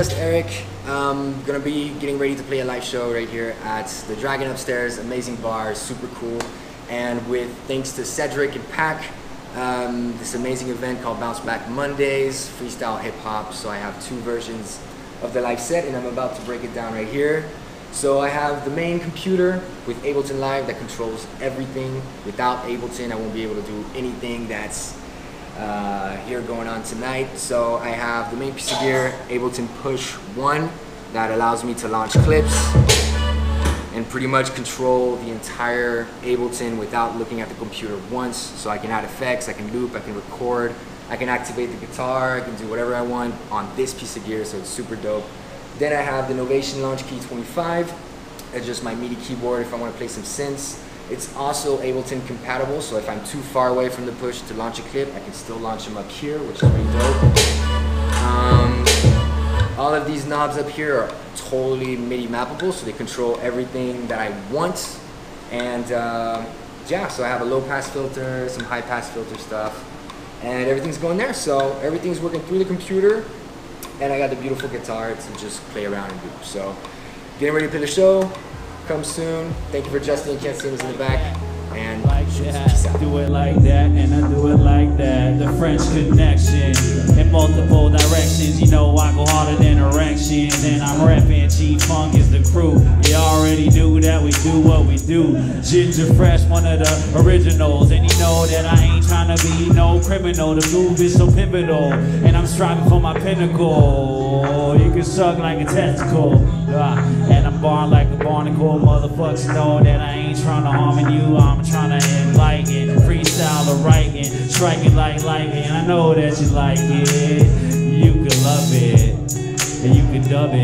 just Eric. I'm gonna be getting ready to play a live show right here at the Dragon upstairs. Amazing bar, super cool. And with thanks to Cedric and Pak, um, this amazing event called Bounce Back Mondays, freestyle hip hop. So I have two versions of the live set, and I'm about to break it down right here. So I have the main computer with Ableton Live that controls everything. Without Ableton, I won't be able to do anything that's uh, here going on tonight. So I have the main piece of gear, Ableton Push 1, that allows me to launch clips and pretty much control the entire Ableton without looking at the computer once. So I can add effects, I can loop, I can record, I can activate the guitar, I can do whatever I want on this piece of gear, so it's super dope. Then I have the Novation Launchkey 25. It's just my MIDI keyboard if I want to play some synths. It's also Ableton compatible, so if I'm too far away from the push to launch a clip, I can still launch them up here, which is pretty dope. Um, all of these knobs up here are totally MIDI mappable, so they control everything that I want. And uh, yeah, so I have a low pass filter, some high pass filter stuff, and everything's going there. So everything's working through the computer, and I got the beautiful guitar to just play around and do. So getting ready to play the show. Come soon. Thank you for Justin. You can't see us in the back. And like that, do it like that, and I do it like that. The French connection in multiple directions. You know I go harder than erections, and I'm rapping. G-Funk is the crew. You do what we do. Ginger Fresh, one of the originals, and you know that I ain't trying to be no criminal. The move is so pivotal, and I'm striving for my pinnacle. You can suck like a testicle, uh, and I'm born like a barnacle. Motherfuckers know that I ain't trying to harm you. I'm trying to enlighten, freestyle or writing, striking like lightning. I know that you like it. You can love it, and you can dub it.